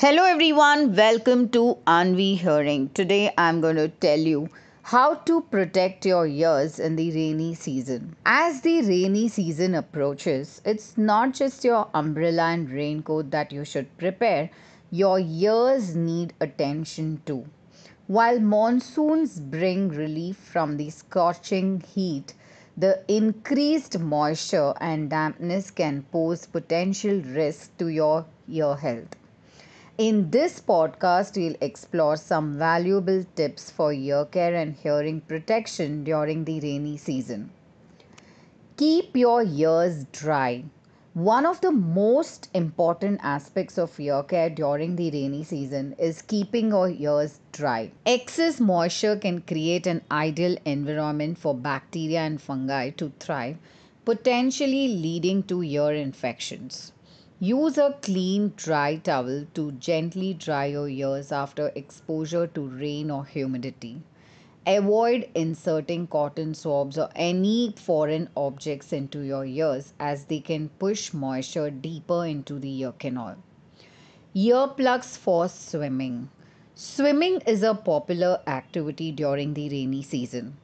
Hello everyone, welcome to Aanvii Hearing. Today I'm going to tell you how to protect your ears in the rainy season. As the rainy season approaches, it's not just your umbrella and raincoat that you should prepare, your ears need attention too. While monsoons bring relief from the scorching heat, the increased moisture and dampness can pose potential risk to your ear health. In this podcast, we'll explore some valuable tips for ear care and hearing protection during the rainy season. Keep your ears dry. One of the most important aspects of ear care during the rainy season is keeping your ears dry. Excess moisture can create an ideal environment for bacteria and fungi to thrive, potentially leading to ear infections. Use a clean, dry towel to gently dry your ears after exposure to rain or humidity. Avoid inserting cotton swabs or any foreign objects into your ears as they can push moisture deeper into the ear canal. Earplugs for swimming. Swimming is a popular activity during the rainy season.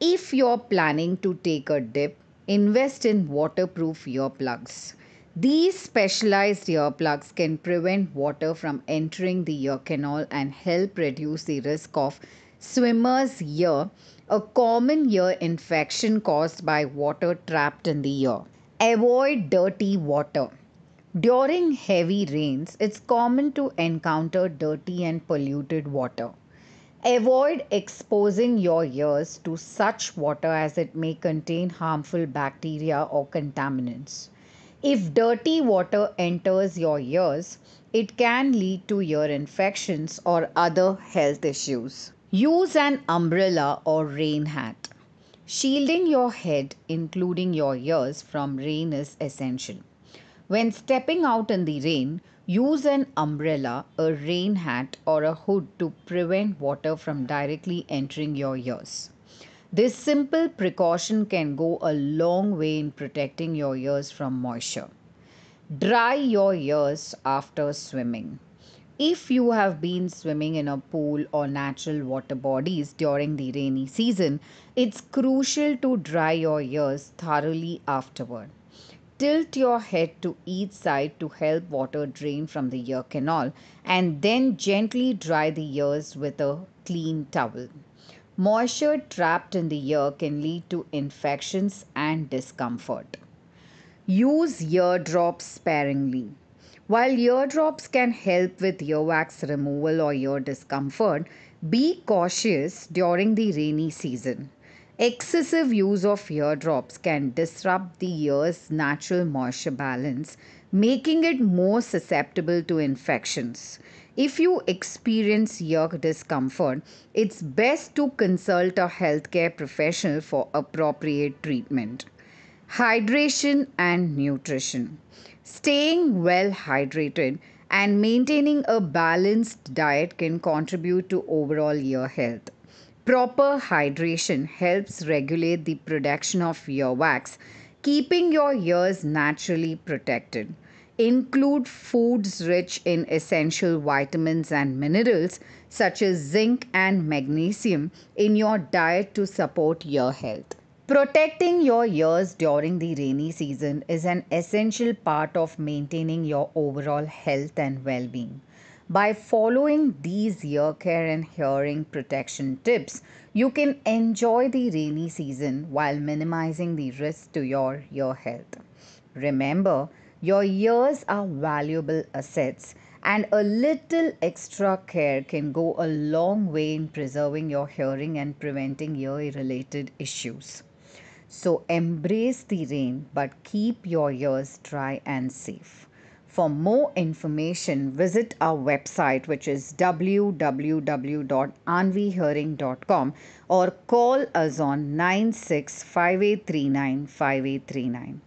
If you're planning to take a dip, invest in waterproof earplugs. These specialized earplugs can prevent water from entering the ear canal and help reduce the risk of swimmer's ear, a common ear infection caused by water trapped in the ear. Avoid dirty water. During heavy rains, it's common to encounter dirty and polluted water. Avoid exposing your ears to such water as it may contain harmful bacteria or contaminants. If dirty water enters your ears, it can lead to ear infections or other health issues. Use an umbrella or rain hat. Shielding your head, including your ears, from rain is essential. When stepping out in the rain, use an umbrella, a rain hat, or a hood to prevent water from directly entering your ears. This simple precaution can go a long way in protecting your ears from moisture. Dry your ears after swimming. If you have been swimming in a pool or natural water bodies during the rainy season, it's crucial to dry your ears thoroughly afterward. Tilt your head to each side to help water drain from the ear canal and then gently dry the ears with a clean towel. Moisture trapped in the ear can lead to infections and discomfort. Use ear drops sparingly. While ear drops can help with earwax removal or ear discomfort, be cautious during the rainy season. Excessive use of ear drops can disrupt the ear's natural moisture balance, making it more susceptible to infections. If you experience ear discomfort, it's best to consult a healthcare professional for appropriate treatment. Hydration and nutrition. Staying well hydrated and maintaining a balanced diet can contribute to overall ear health. Proper hydration helps regulate the production of earwax, keeping your ears naturally protected include foods rich in essential vitamins and minerals such as zinc and magnesium in your diet to support ear health. Protecting your ears during the rainy season is an essential part of maintaining your overall health and well being. By following these ear care and hearing protection tips, you can enjoy the rainy season while minimizing the risk to your ear health. Remember, your ears are valuable assets, and a little extra care can go a long way in preserving your hearing and preventing ear related issues. So embrace the rain, but keep your ears dry and safe. For more information, visit our website, which is www.aanviihearing.com, or call us on 9658395839.